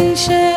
Patience.